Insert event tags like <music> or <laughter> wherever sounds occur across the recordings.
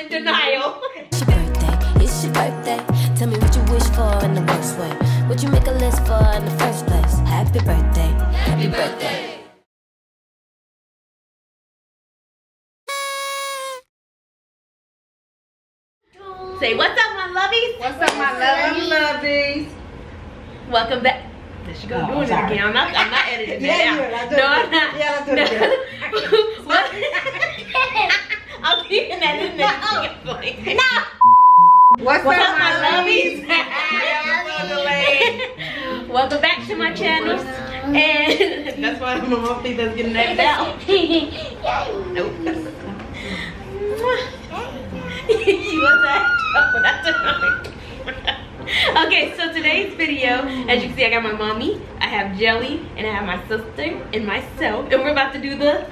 in denial. It's your birthday, it's your birthday. Tell me what you wish for in the worst way. What you make a list for in the first place. Happy birthday, happy birthday. Say what's up, my Luvies? What's up, my lovey Luvies? Welcome back. There she go Oh, doing it again. I'm not. I'm not editing <laughs> Yeah, that you out. will. I'll do No, I'm not. Yeah, I'll do it <laughs> No. What? <laughs> I'm keeping that in there. No. What's, What's up, up, my Luvies? I'm so. <laughs> Welcome back to my channel. And that's why my mom thinks that's getting that out. Nope. <laughs> you want that? Oh, that's annoying. <laughs> Okay, so today's video, as you can see, I got my mommy, I have Jelly, and I have my sister and myself, and we're about to do the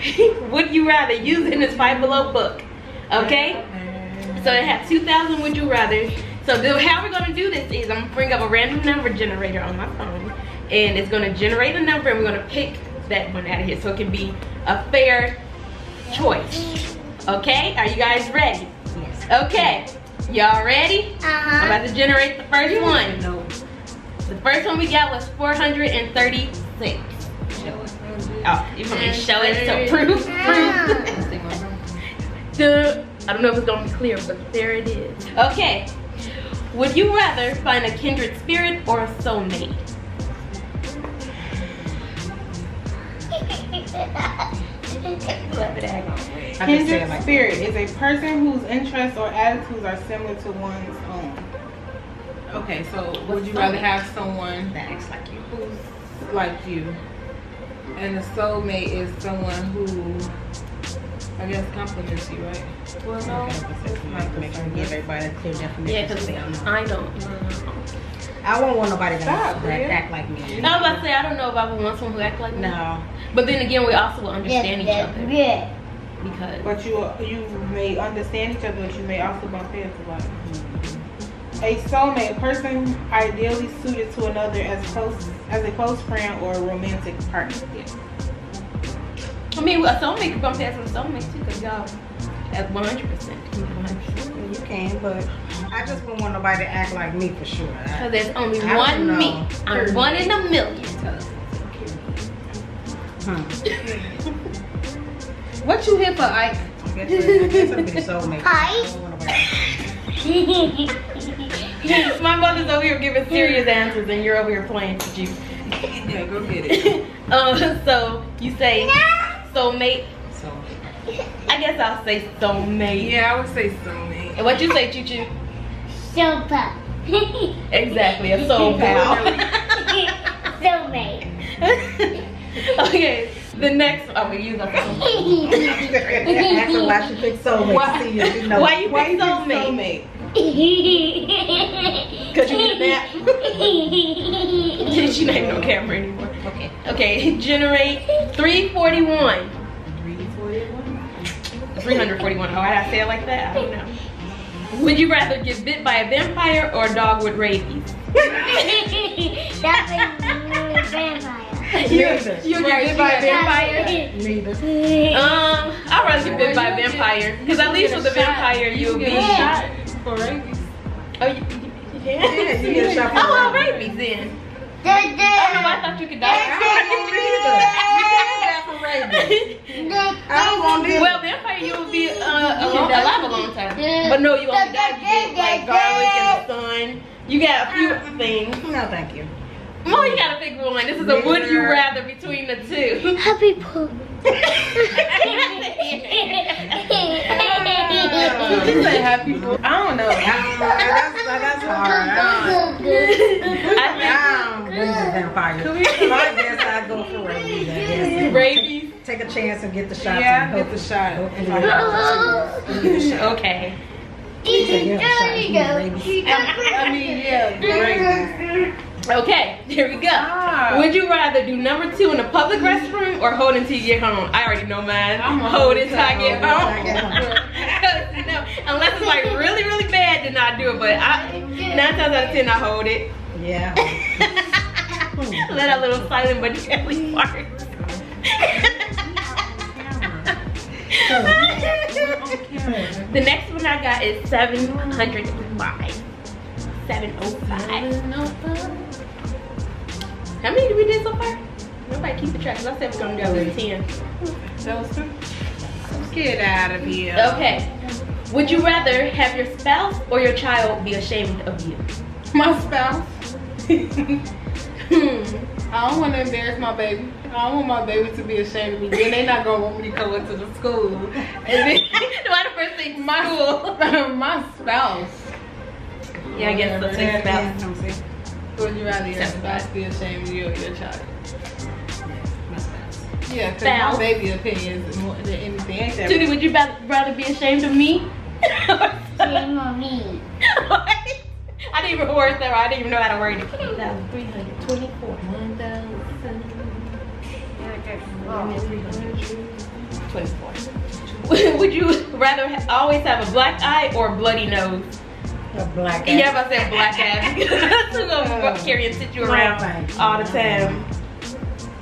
<laughs> Would You Rather use in this Five Below book. Okay? So it has 2,000 Would You Rather. So the, how we're gonna do this is I'm gonna bring up a random number generator on my phone, and it's gonna generate a number, and we're gonna pick that one out of here, so it can be a fair choice. Okay? Are you guys ready? Yes. Okay. Y'all ready? Uh-huh. I'm about to generate the first one. No. The first one we got was 436. Oh, you want me to show it? So proof, <laughs> proof. Duh. I don't know if it's gonna be clear, but there it is. Okay. Would you rather find a kindred spirit or a soulmate? <laughs> Kindred spirit is a person whose interests or attitudes are similar to one's own. Okay, so would you rather have someone That acts like you. who's like you? And a soulmate is someone who, I guess, compliments you, right? Well, no. Make sure we give everybody a clear definition. Yeah, because they don't know. I don't. I won't want nobody that, Stop, that act like me. I was about to say, I don't know if I would want someone who act like me. No. But then again, we also will understand each other. Yeah. Because But you you may understand each other, but you may also bump heads a lot. Mm-hmm. A soulmate, a person ideally suited to another as close as a close friend or a romantic partner. I mean, a soulmate could bump heads with a soulmate too, because y'all at 100%. 100%. You can, but I just don't want nobody to act like me for sure. I- Because there's only I one me. know. I'm one in a million. Hmm. What you here for, Ike? I guess, I guess I'll be the soulmate. Hi. <laughs> My mother's over here giving serious <laughs> answers, and you're over here playing with you. Yeah, go get it. <laughs> um, so you say soulmate. Soulmate. I guess I'll say soulmate. Yeah, I would say soulmate. And what you say, Choo Choo? Sopa. <laughs> Exactly, a soul pal. Soulmate. okay, the next. I'm gonna use a Ask her why she picked soulmate. Why- See if she knows. Why you Why pick you pick soulmate? <laughs> soulmate? Because you need a nap. she not even on camera anymore. Okay. Okay, generate 341. 341. Oh, I say it like that? I don't know. Would you rather get bit by a vampire or a dog with rabies? <laughs> that <laughs> was vampire. You, you get bit by a vampire? Neither. Um, I'd rather get bit by a vampire. Because at least with a vampire, you'll be. Get a shot for rabies. Oh, you, you, you can? Yeah, you get a shot for Oh, well, rabies. rabies then. The, Oh, no, I thought you could die. I don't want this. Well, vampire, you will be uh, a long, alive a long time. But no, you won't die. You get like garlic and the sun. You got a few things. No, thank you. Oh, you gotta pick one. This is a would you rather between the two. Happy poop. <laughs> <laughs> <laughs> You say happy for I don't know. I. That's, that's hard. I I don't, I don't believe in vampires. So I guess I'd go for rabies. I rabies. Take a chance and get the shot. Yeah, get the shot. <laughs> Okay. I I mean, yeah. Okay, here we go. Ah. Would you rather do number two in a public restroom or hold until you get home? I already know mine. I'm hold hold until I get until home. <laughs> unless it's like really, really bad, then I do it. But I, nine times out of ten, I hold it. Yeah. <laughs> Let out little silent but deadly <laughs> farts. The next one I got is 705. 705. How many did we do so far? Nobody keep the track. 'cause I said we're gonna go with 10. Get out of here. Okay. Would you rather have your spouse or your child be ashamed of you? <laughs> My spouse. Hmm. I don't want to embarrass my baby. I don't want my baby to be ashamed of me. Then they not gonna want me to come into the school. And then <laughs> Why the first thing <laughs> my my spouse. Yeah, I guess the Whatever. same spouse. Would you rather your Spouse. spouse be ashamed of you or your child? My spouse. Yeah, because my baby opinions is more than anything. Ain't Judy, would you rather, rather be ashamed of me? Shame on me. I didn't even word that. I didn't even know how to word it. 1,324. 1,324. Would you rather ha- always have a black eye or a bloody nose? A black Yeah, ass. I said black because <laughs> I'm <laughs> gonna carry and sit you around all the time.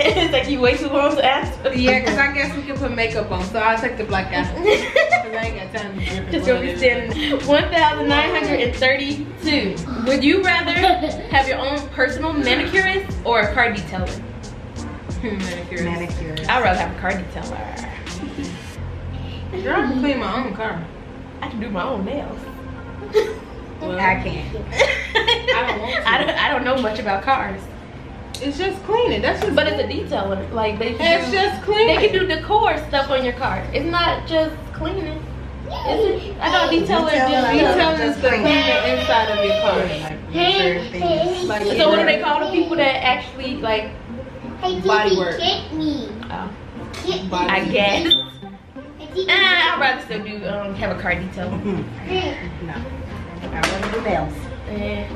It's like you wait too long to answer. Yeah, because I guess we can put makeup on, so I'll take the black guy. <laughs> Because I ain't got time to drip Just gonna be standing 1,932. Would you rather have your own personal manicurist or a car detailer? Hmm, manicurist. Manicure. I'd rather have a car detailer. Girl, I can clean my own car. I can do my own nails. Well, I can't. <laughs> I don't want to. I don't, I don't know much about cars, It's just cleaning. That's just. but it's a detailer. Like they can It's do, just cleaning. they can do decor stuff on your car. It's not just cleaning. Is? I know a detailer. Detailer, does- I know. Detailing is Just the clean. cleaning inside of your car. Like, certain So what do they call the people that actually like? Hey, Body work. kick me. Oh, Kick me. Body I guess. Uh, I'd rather still do um, have a car detail. <laughs> No. I rather do nails. Eh.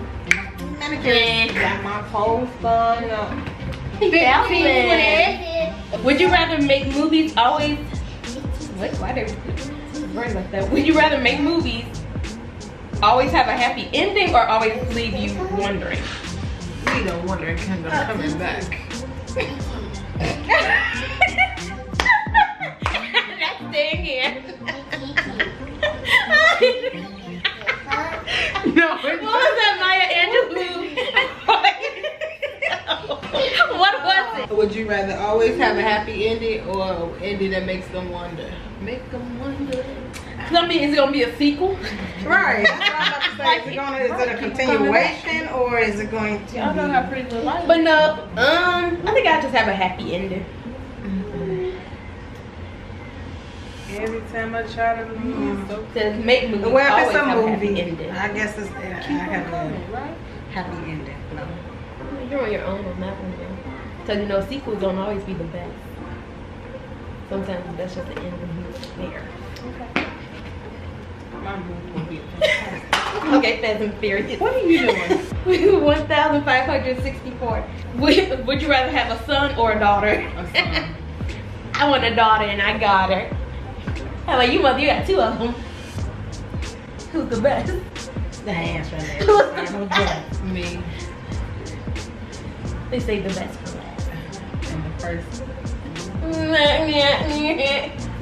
Manicure. Got my whole fun up. Thousand. Would you rather make movies always? What? Why they word like that? Would you rather make movies always have a happy ending or always leave you wondering? We don't wonder if I'm coming back. <laughs> <laughs> That's staying here. Rather always have a happy ending or an ending that makes them wonder? Make them wonder. I mean, is it gonna be a sequel? Right. That's what I'm about to say. Is it, gonna, is it a continuation or is it going to Y'all know how pretty little life. But no, um, I think I just have a happy ending. Every time I try to leave, so To make movies Well, if always it's a have a happy movie, ending. I guess it's, I have a right? happy ending. No. You're on your own on that one, So you know, sequels don't always be the best. Sometimes that's just the end of there. My mood will be Okay, Fast and Furious. What are you doing? <laughs> 1,564. Would, would you rather have a son or a daughter? A son. <laughs> I want a daughter and I got her. How about you, mother? You got two of them. Who's the best? The answer is. <laughs> Me They say the best first.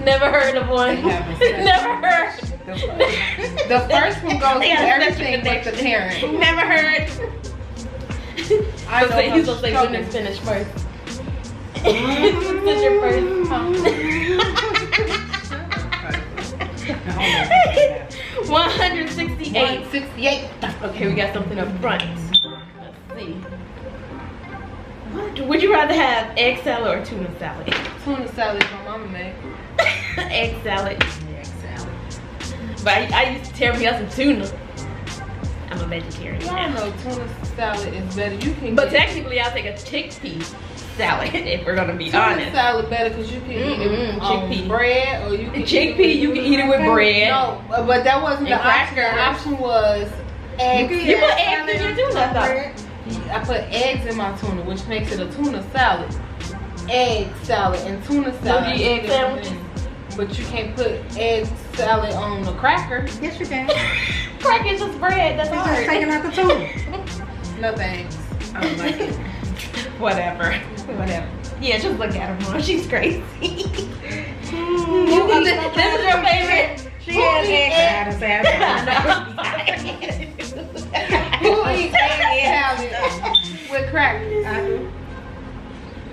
Never heard of one. They have a <laughs> special Never heard. The The first one goes <laughs> to got a special everything but the parent. Never heard. I So say, he's gonna say goodness finish first. Since your first. <laughs> Oh, 168. 168. Okay, we got something up front. Let's see. What- Would you rather have egg salad or tuna salad? Tuna salad my mama made. <laughs> egg salad. Egg salad. But I, I used to tear me up some tuna. I'm a vegetarian Y'all now. know tuna salad is better. You can But technically, I'll take a chickpea salad <laughs> if we're gonna be tuna honest. salad better because you can eat Mm-mm, it on chickpea. Um, bread or you can Chickpea, you can eat it with bread. No, but that wasn't the And option. The crackers. option was eggs. You put eggs in your tuna, I put eggs in my tuna, which makes it a tuna salad. Egg salad and tuna salad. egg sandwiches? But you can't put egg salad on a cracker. Yes, you can. <laughs> Crackers is bread. That's It's just taking out the tuna. <laughs> No thanks. I don't like it. <laughs> Whatever. Whatever. Yeah, just look at her, mom. She's crazy. Mm, this, this is your favorite. she say I Who eats egg with crackers? I do.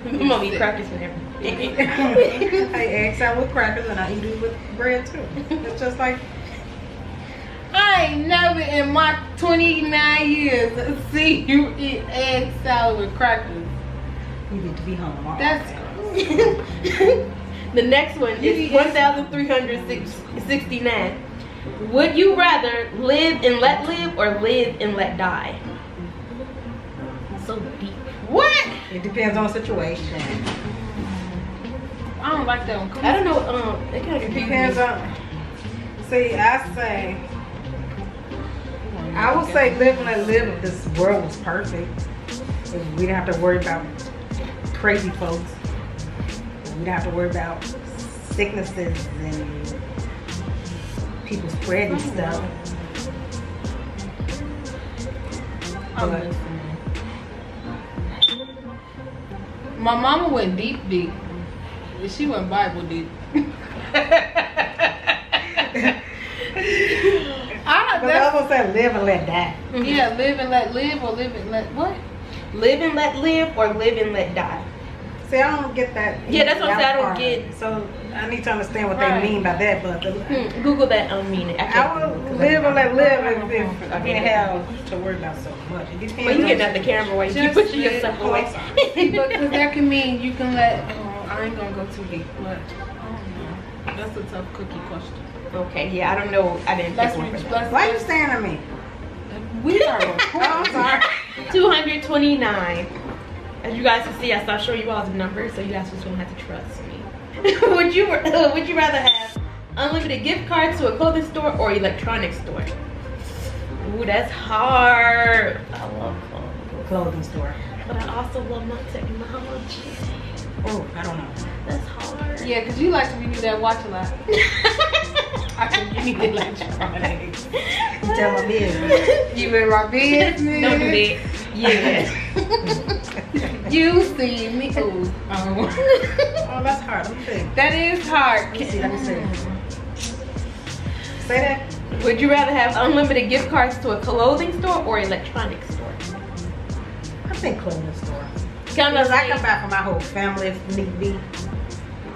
I'm gonna eat crackers and everything. I egg salad with crackers and I eat it with bread too. It's just like I ain't never in my 29 years seen you eat egg salad with crackers. you need to be home. That's day. <laughs> the next one is 1,369. Would you rather live and let live or live and let die? So deep. what? It depends on the situation. I don't like that one. Come I don't know. Um, it kind of It confused depends me. on. See, I say, I would say live and let live if this world was perfect. If we didn't have to worry about crazy folks. We didn't have to worry about sicknesses and people spreading stuff. I'm But- My mama went deep, deep. She went Bible deep. <laughs> I But don't. I was gonna say live and let die. Yeah, live and let live or live and let what? Live and let live or live and let die. See, I don't get that. Yeah, that's what I'm saying, I don't part. get- So I need to understand what Right. they mean by that. But the, Hmm, Google that um, meaning. I I can't. would live and let live if, if I Okay. didn't have to worry about so much. It depends. Well, you get getting out the camera away. You Just pushing yourself Oh, away. <laughs> Because that can mean you can let. Oh, I ain't gonna go too deep, but I. That's a tough cookie question. okay, yeah, I don't know. I didn't Let's pick one for that. Let's. Why you staring at me? We are <laughs> Oh, I'm sorry. 229. As you guys can see, I stopped showing you all the numbers, so you guys just don't have to trust me. <laughs> would you <laughs> Would you rather have unlimited gift cards to a clothing store or electronics store? Ooh, that's hard. I love clothes, Clothing store. but I also love my technology. Oh, I don't know. That's hard. Yeah, because you like to renew that watch a lot. <laughs> I think you need electronics. You tell my business. You in my business. Don't do that. Yeah. You see me. Ooh. Um, Oh, <laughs> that's hard. Let me see. that is hard. Let me see. Let me see. Say that. Would you rather have unlimited gift cards to a clothing store or electronics store? I think clothing store. Kind of Because I come back for my whole family if need be.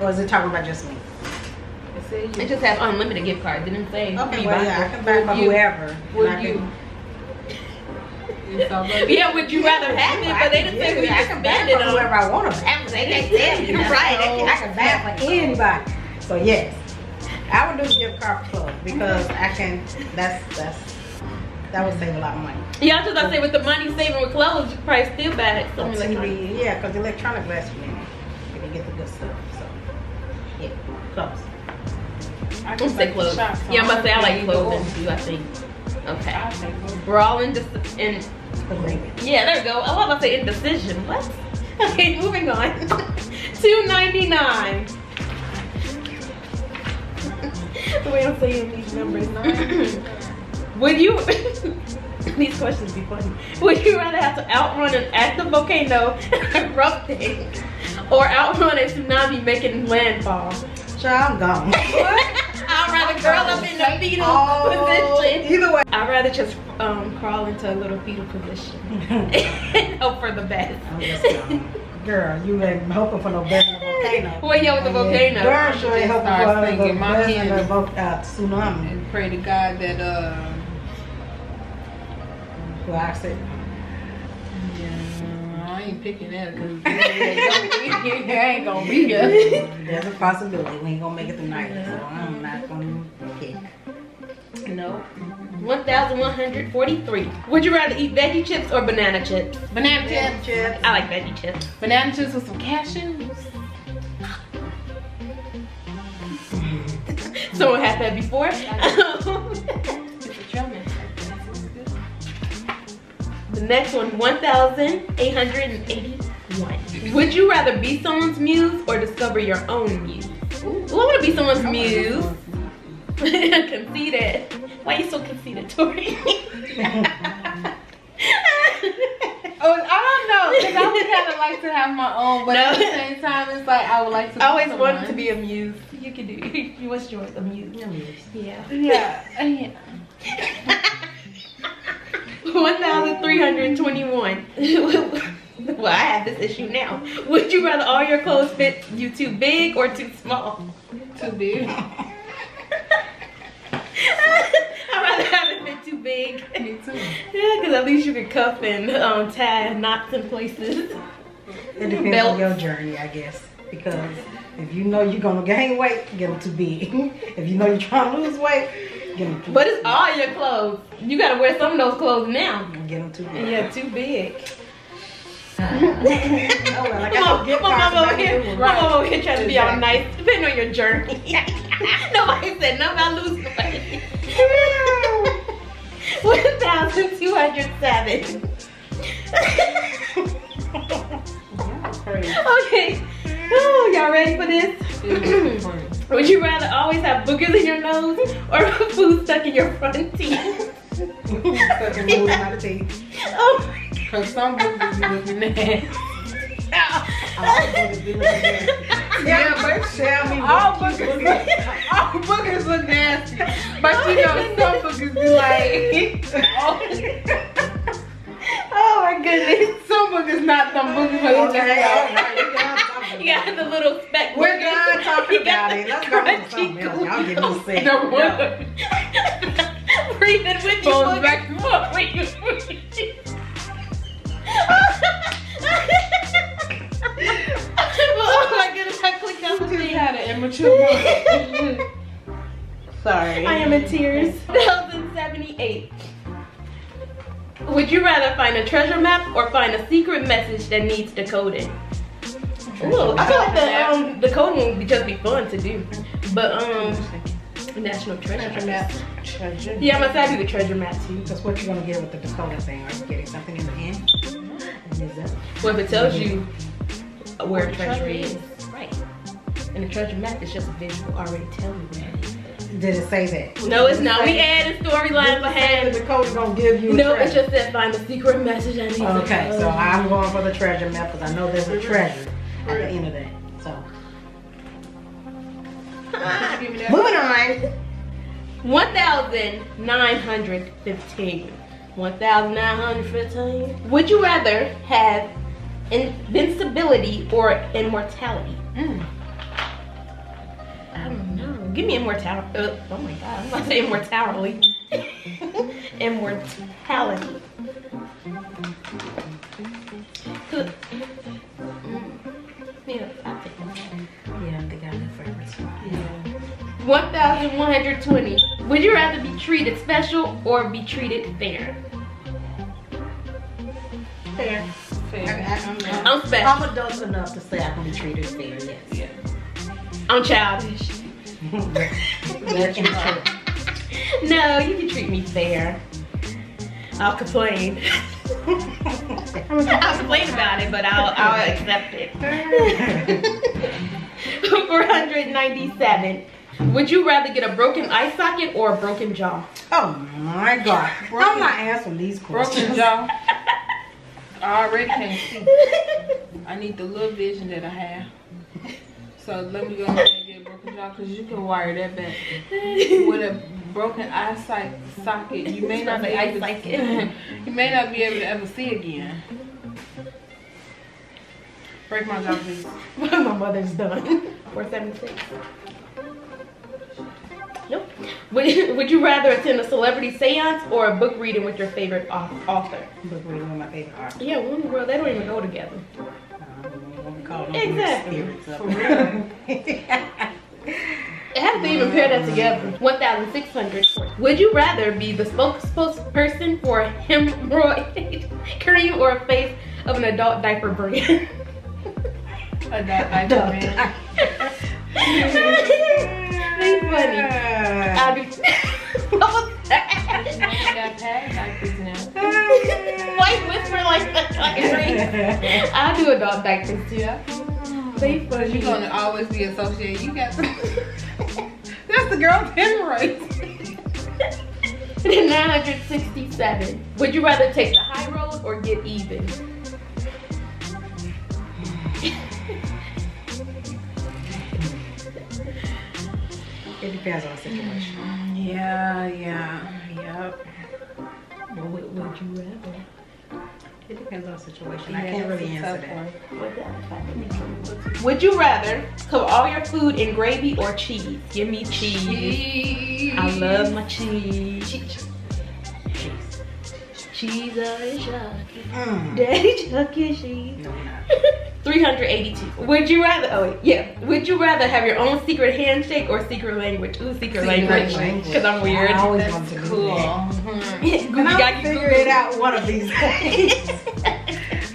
Or is it talking about just me? It just have unlimited gift cards. Didn't say. Okay, you well, yeah, I it. come back for whoever. Would And I you? Can- Yeah, would you rather have it? But they didn't say we I can can spend it for on. whoever I want to back. They can't tell you. <laughs> Right. I can back for anybody. So yes, I would do gift card for clothes because I can. That's that's that would save a lot of money. Yeah, I was just about to say with the money saving with clothes, you probably still buy it. So Something like. TV, yeah, because electronic lasts you. You can get the good stuff. So yeah, clothes. I I'm gonna say clothes. Yeah, I'm about to say I like clothing too. I think. Okay. We're all in dis- in Agreement. Yeah, there we go. Oh, I was about to say indecision. What? <laughs> Okay, moving on. <laughs> Two ninety nine. the <laughs> way I'm saying these numbers. <clears throat> Would you? these questions be funny. Would you rather have to outrun an active volcano erupting, or outrun a tsunami making landfall? Child, I'm gone. I'd rather curl up in a fetal Oh, position. either way. I'd rather just um, crawl into a little fetal position <laughs> hope for the best. Gone. Girl, you ain't hoping for no better than a volcano. <laughs> Well, yeah, with the volcano. Girl, sure ain't hoping for no thinking better than a uh, tsunami. And pray to God that uh, Well, I said, yeah, I ain't picking that because I <laughs> ain't gonna be here. there's a possibility we ain't gonna make it tonight, so I'm not gonna pick. No. 1,143. Would you rather eat veggie chips or banana chips? Banana chips. Chips. I like veggie chips. Banana chips with some cashews. <laughs> Someone had that before. <laughs> next one, 1,881. Would you rather be someone's muse or discover your own muse? Ooh, I want to be someone's <laughs> muse. conceited. Why you so conceited, Tori? <laughs> Oh, I don't know, cause I would kind of like to have my own, but at the same time, it's like I would like to. I always be wanted to be a muse. You can do. <laughs> What's yours? A muse? Amused. Yeah. Yeah. yeah. 1,321. <laughs> well, I have this issue now. Would you rather all your clothes fit you too big or too small? Too big. <laughs> I'd rather have it fit too big. <laughs> Me too. Yeah, because at least you can cuff and um, tie knots in places. It depends Belts. on your journey, I guess. Because if you know you're gonna gain weight, get them too big. if you know you're trying to lose weight, get them too But it's all your clothes. You gotta wear some of those clothes now. Get them too big. yeah, too big. Oh, well, I My got mom, some gift my cards mom over here, mom over here trying to be all nice, depending on your journey. <laughs> Nobody said nothing about losing weight. <laughs> 1,207. Crazy. <laughs> okay. Oh, y'all ready for this? Would you rather always have boogers in your nose or <laughs> food stuck in your front teeth? Stuck in my teeth. <laughs> Oh my Cause some boogers be looking nasty. <laughs> Yeah, but tell me All boogers, look all boogers look nasty. But you know, some boogers be like, oh, Oh my goodness. some boogers not them boogers, but it's just all like, right, we're done talking got the little speck. We're boogers. <laughs> talking about it. Let's go on to something else. Y'all get me sick. the one. Breathing with you. Goes boogers. back and forth. <laughs> oh my goodness, I clicked on the thing. had an immature <laughs> booger. Sorry. I am in tears. 1078. Would you rather find a treasure map or find a secret message that needs decoding? Ooh, I feel like the um the coding would be just be fun to do. But um National Treasure, Treasure map. Treasure. Yeah, I'm gonna do the treasure map too. Because what you're gonna get with the Dakota thing? Are you getting something in the hand? Is that? Well if it tells you where Where the treasure treasure is. Right. And the treasure map is just a visual already telling you that. Did it say that? No, it's not. We added a storyline The behind. Dakota gonna give you No, it treasure. just said find the secret message I need Okay, to so I'm going for the treasure map because I know there's a treasure at the end of that. So Give me that. moving on. 1,915. 1,915. Would you rather have invincibility or immortality? Mm. I don't know. Give me immortality. Uh, oh my god, I'm about to say immortality. <laughs> immortality. 1,120. Would you rather be treated special or be treated fair? Fair. Fair. I'm special. I'm adult enough to say I can be treated fair. Yes. I'm childish. <laughs> No, you can treat me fair. I'll complain. I'll complain about it, but I'll, I'll accept it. <laughs> 497. Would you rather get a broken eye socket or a broken jaw? Oh my god. I'm not answering these questions. Broken questions. jaw. I already can't see. I need the little vision that I have. So let me go ahead and get a broken jaw because you can wire that back. With a broken eyesight socket, you may not be Eye able socket. to, <laughs> you may not be able to ever see again. Break my jaw, please. <laughs> My mother's done. 476. Nope. Would, would you rather attend a celebrity seance or a book reading with your favorite author? Book reading of my favorite artists. Yeah, what in the world? They don't even go together. Exactly. Exactly. <laughs> It has to even pair that together. 1,600. Would you rather be the spokesperson for a hemorrhoid <laughs> cream or a face of an adult diaper brand? A dog like that, funny. I'll be. what that? got pad diapers now. White whisper like that, like a dream. I'll do adult diapers too. They funny. You're gonna always be associated. You got <laughs> That's the girl with hemorrhoids. <laughs> 967. Would you rather take the high road or get even? It depends on the situation. Yeah, yeah, yep. Well, would you rather? It depends on the situation. I can't really answer that. Would you rather cover all your food in gravy or cheese? Give me cheese. I love my cheese. Cheese. Cheese Chucky. Mm. Daddy <laughs> Chucky cheese. No, I'm not. <laughs> 382. Would you rather, oh wait, yeah. Would you rather have your own secret handshake or secret language? Ooh, secret, language. language. Because I'm weird. I always That's wanted to cool. that. Goofy And I'll got you figure it out one of these days. <laughs>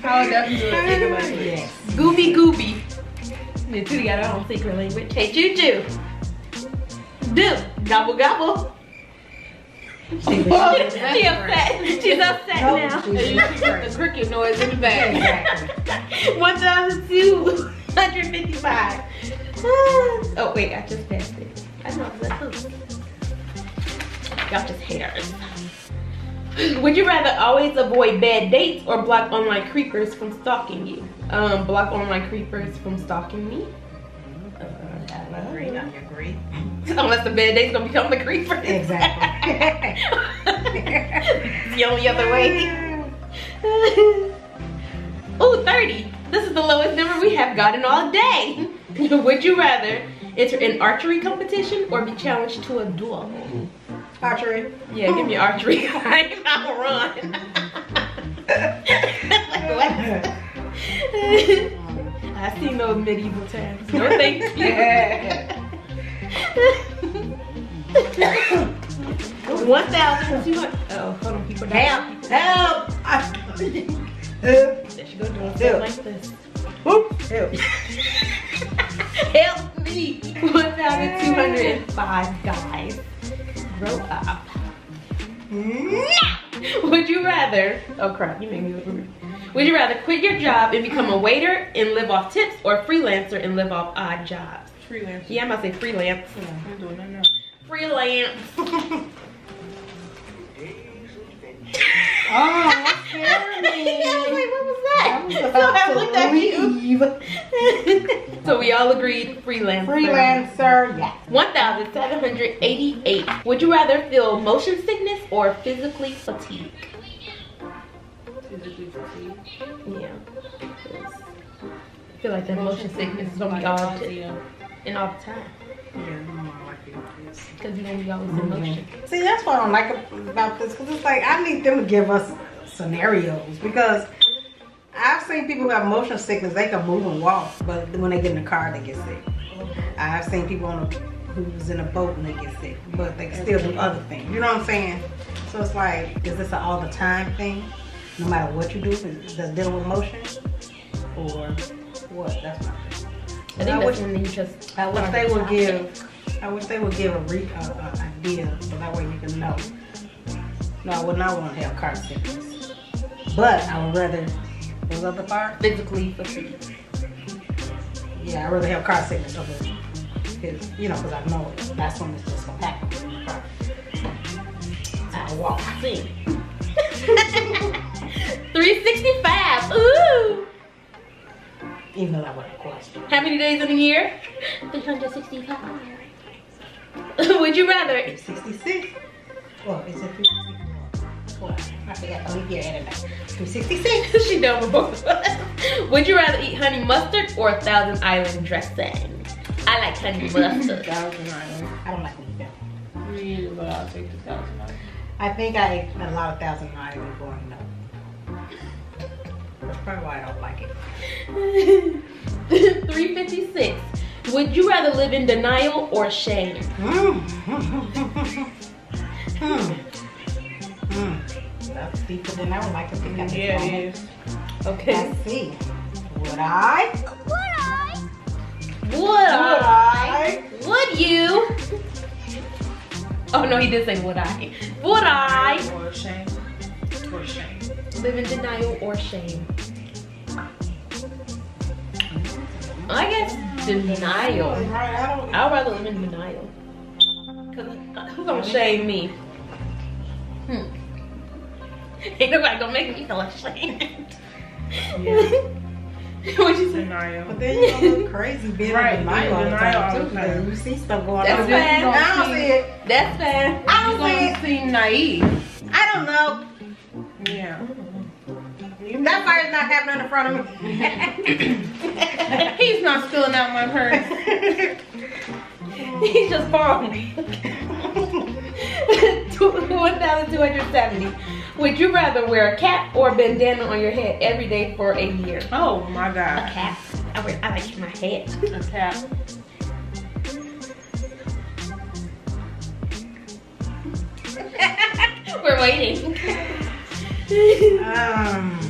I would definitely do a secret language. yes. Gooby Gooby. The two got our own secret language. Hey, Choo Choo. Do. Gobble gobble. See, she but upset. She's upset Nope, now. she's- And you can the cricket noise in the back. Exactly. 1,255. oh, wait, I just passed it. I know that too. Y'all just haters. Would you rather always avoid bad dates or block online creepers from stalking you? Um, block online creepers from stalking me. Uh, I agree. I <laughs> agree. Unless the bad date's gonna become the creeper. Exactly. it's <laughs> the only other way. <laughs> Ooh, 30. This is the lowest number we have gotten all day. Would you rather enter an archery competition or be challenged to a duel? Archery. Yeah, give me archery. I I'll run. like, what? I've seen those medieval times. No thank you. <laughs> One thousand two hundred. Oh, hold on, people. Help! Help! Ah. Help! There she go doing something like this. Whoop! Help! <laughs> Help me! 1,205 guys. Grow up. Would you rather, oh crap, you made me look rude. Would you rather quit your job and become a waiter and live off tips or freelancer and live off odd jobs? Freelance. Yeah, I'm about to say freelance. I'm doing that now. Freelance. <laughs> Oh, <laughs> what's scaring? I was like, what was that? I was so I looked at you. so we all agreed freelancer. Freelancer, yeah. 1,788. Would you rather feel motion sickness or physically fatigue? Physically fatigued. Yeah. 'cause I feel like that motion sickness is gonna be all the and all the time. Be always in. Mm-hmm. See, that's what I don't like about this because it's like I need them to give us scenarios because I've seen people who have motion sickness, they can move and walk, but when they get in the car, they get sick. I've seen people on a, who's in a boat and they get sick, but they can still do other things. You know what I'm saying? So it's like, is this an all the time thing? No matter what you do, that's dealing with motion, or what? That's my thing. I think I wish- just. I wish they would give. I wish they would give a, re, a, a idea so that way you can know. No, I would not want to have car sickness, but I would rather. Was the other part? physically fatigued. Yeah, I'd rather have car sickness over, because you know, because I know that's when it's just gonna happen. the. I walk. See. <laughs> 365. Ooh. Even though that wasn't a question. How many days in a year? 365. <laughs> Would you rather 66. Well, is it 366? Well, I forgot. Oh, yeah, add it 366. <laughs> she done with both of us. Would you rather eat honey mustard or a Thousand Island dressing? I like honey <laughs> mustard. Thousand Island. I don't like meat. Really, but I'll take the thousand island. I think I ate a lot of Thousand Island growing up. That's probably why I don't like it. 356. Would you rather live in denial or shame? Mm. Hmm. Hmm. That's deeper than I would like to think. at this Yeah, moment. it is. Okay. Let's see. Would I? Would I? Would I? I? Would you? Oh no, he did say would I. Would I Or shame. Or shame. Live in denial or shame? I guess denial. I don't. I'd rather live in denial. Cause who's gonna shame me? Hmm. <laughs> Ain't nobody gonna make me feel ashamed. Yeah. <laughs> What'd you say? Denial. But then you gonna look crazy being Right, in denial all the denial all time the too. time. because You see stuff going That's on. fine. I don't see it. That's fine. I don't see it. gonna seem naive. I don't know. Yeah. That fire's not happening in front of me. <laughs> He's not spilling out my purse. He's just borrowing. 1,270. Would you rather wear a cap or a bandana on your head every day for a year? Oh my god. A god. cap. I, wear, I like my head. A cap. <laughs> We're waiting. Um,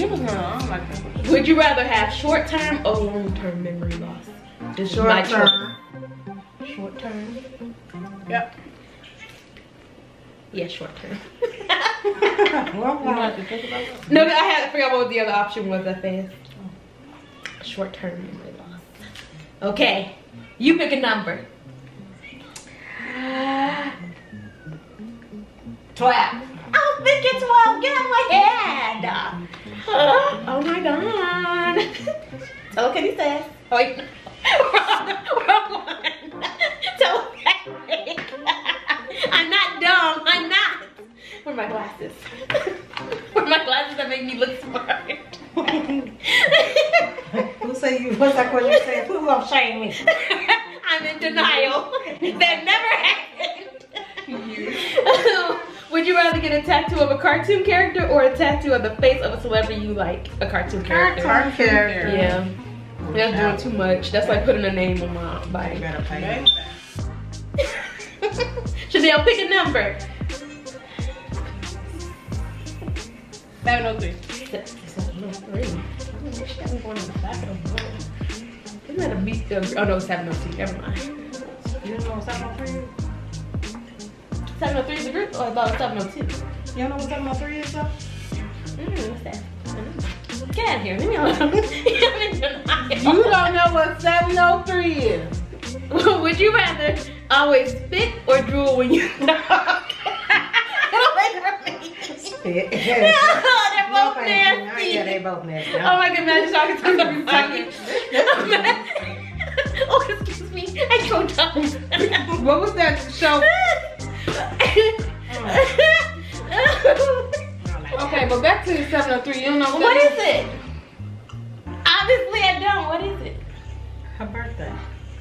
You was not I don't like that. Would you rather have short-term or long-term memory loss? This short my term. choice. Short-term. Yep. Yeah, short-term. <laughs> Well, You have to think about that. no, I had I forgot what the other option was. I think short-term memory loss. Okay, you pick a number. <sighs> Twelve. I was thinking 12. Get out of my head. Uh, oh my god. Telepathy says. Oh, wait. wrong, wrong one. Telepathic. I'm not dumb. I'm not. Where are my glasses? Where are my glasses that make me look smart? Who say you? What's that what you said? Who gonna shame me? I'm in denial. That never happened. Would you rather get a tattoo of a cartoon character or a tattoo of the face of a celebrity you like? A cartoon character. Cartoon character. Yeah. That's doing too much. That's like putting a name on my You body. better pay. <laughs> Chanel, pick a number. 703. 703. Isn't that a beat? Oh no, 702. Never mind. You don't know what's up on three? 703 is a group? It was 702. You know on three is though? Mm, what's that? Get out of here. Leave me alone. I'm in denial. You don't know what 703 is. <laughs> Would you rather always spit or drool when you talk? Get away from me. Spit. Oh, <laughs> they're both No, nasty. Yeah, they both nasty. Oh my goodness, I just talking to talking. oh, excuse me. I choked up. What was that show? <laughs> <laughs> Okay, but back to the 703. You don't know what is it? Obviously, I don't. What is it? Her birthday.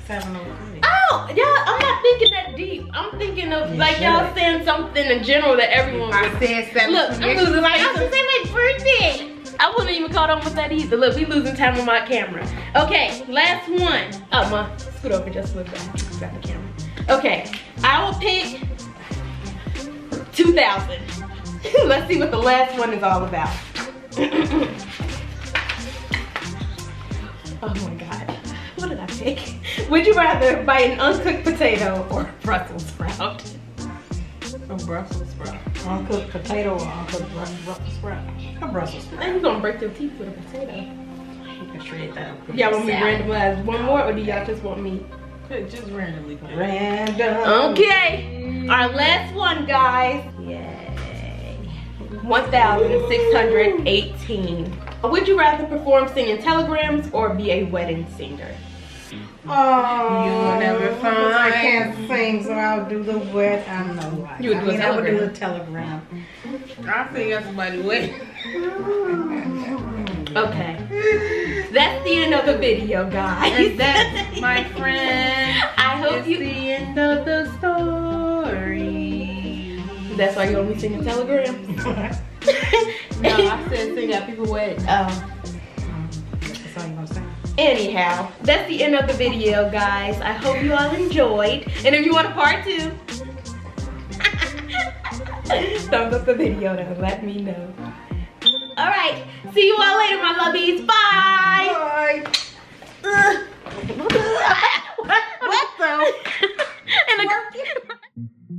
703. Oh, y'all, I'm not thinking that deep. I'm thinking of You like y'all saying something in general that everyone I would said 703. Look, I'm losing like I was gonna say my birthday. I wouldn't even caught on with that either. Look, we losing time on my camera. Okay, last one. Oh, my, scoot over just a little bit. Got the camera. Okay, I will pick 2,000. <laughs> Let's see what the last one is all about. <laughs> oh my God. What did I pick? Would you rather buy an uncooked potato or a Brussels sprout? A Brussels sprout. Uncooked potato or uncooked Brussels Brussels sprout? A Brussels sprout. you're gonna break your teeth with a potato. You can shred that up. Y'all want me to randomize one more or do y'all just want me? Just randomly. Random. Okay. Our last one, guys. Yay. 1,618. Would you rather perform singing telegrams or be a wedding singer? Oh, You'll never I can't sing, so I'll do the wet. I don't know why. You would I do a mean, I would do a telegram. telegram. I think somebody wait. <laughs> Okay. That's the end of the video, guys. And that, my <laughs> friend, I hope is you. the end of the story. That's why you want me singing Telegram. <laughs> No, I said sing at people wedding. Oh. Uh, um, that's all you gonna say. Anyhow, that's the end of the video, guys. I hope you all enjoyed. And if you want a part two, <laughs> thumbs up the video though. Let me know. All right. See you all later, my Luvies. Bye. Bye. what? <laughs> What the? and the <laughs> <laughs>